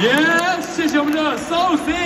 耶谢谢我们的 soul c